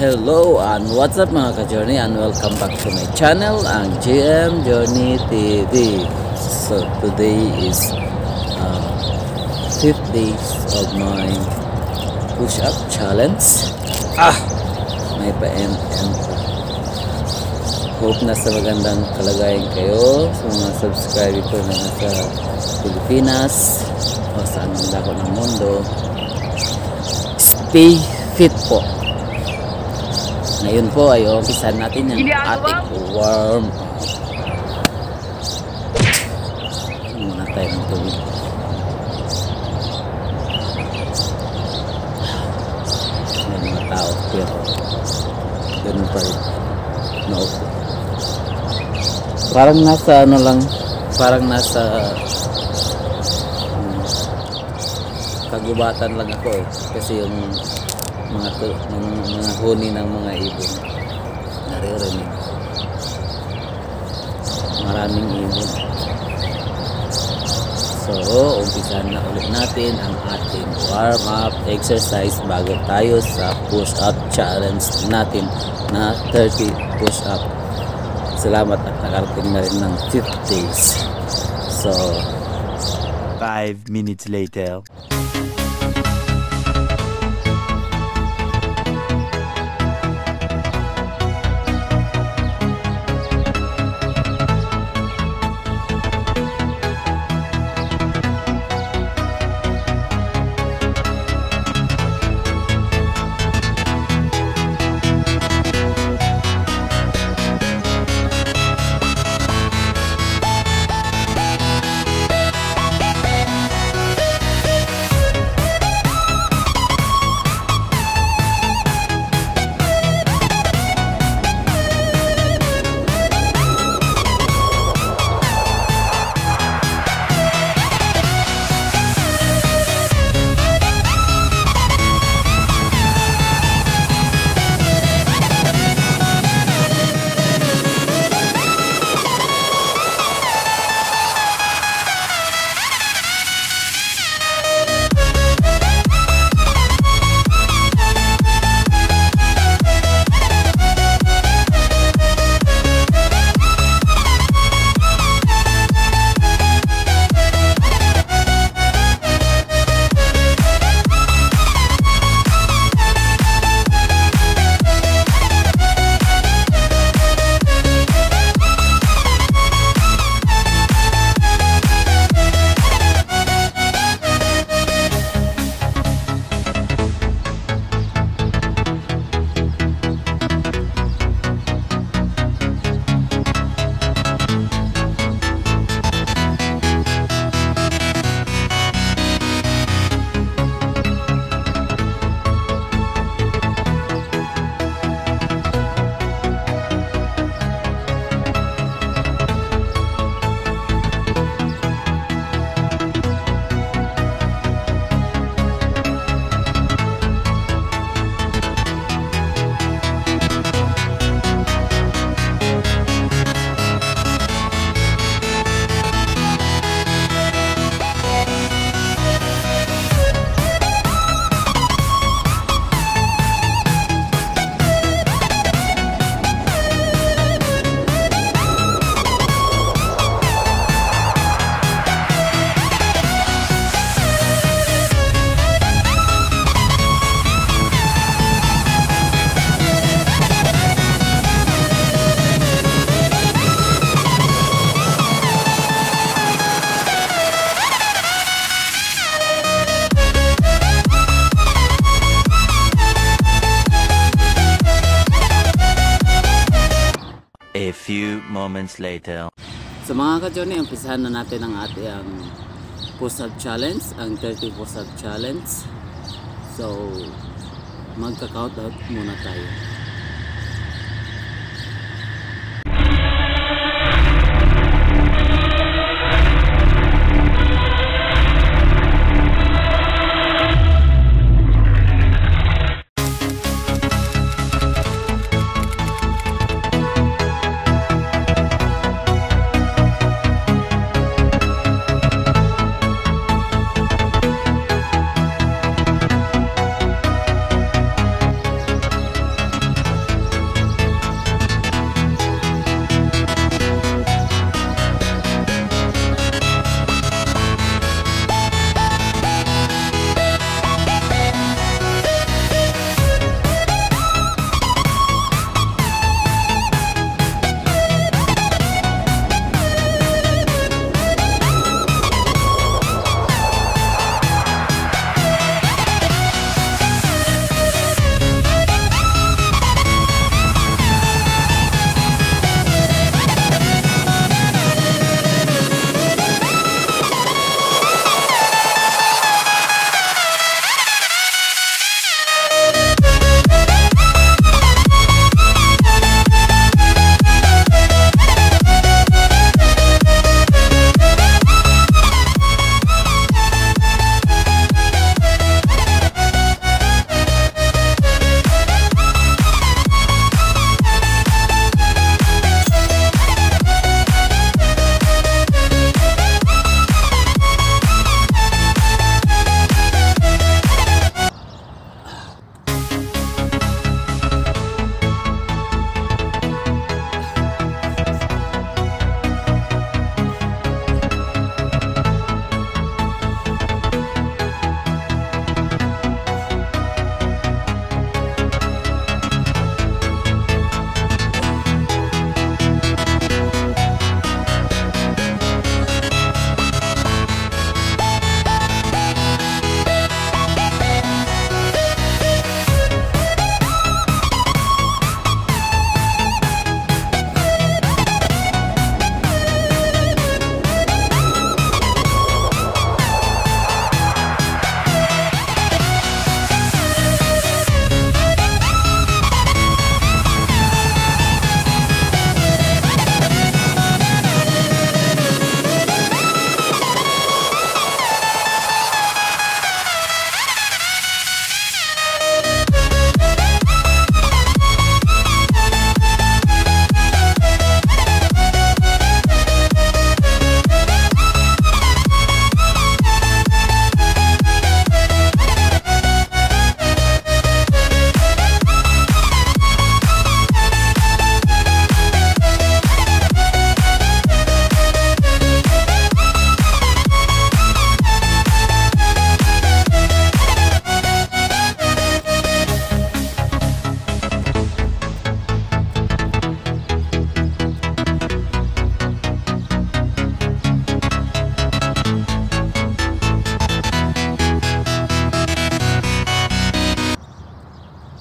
Hello and what's up mga ka-journey and welcome back to my channel ang GM Journey TV So today is uh, fifth days of my push-up challenge. Ah! May pa-end-end pa. Hope nasa magandang kalagayan kayo sa mga subscriber ko na nasa Pilipinas o sa anong dako ng mundo. Stay fit po ngayon po ay umpisan natin yung ating warm up. Muna tayo ng tubig. May mga tao pero ganun pa rin. Naupo. Parang nasa ano lang, parang nasa um, kagubatan lang ako eh. Kasi yung mga to, mga, huni ng mga ibon. Naririnig. Maraming ibon. So umpisan na ulit natin ang ating warm up exercise bago tayo sa push up challenge natin na 30 push up salamat at nakarating na rin ng 5 days. So 5 minutes later. Moments later. Sa mga ka-journey, umpisahan na natin ang ating push-up challenge, ang 30 push-up challenge. So, magka-count out muna tayo.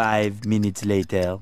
Five minutes later.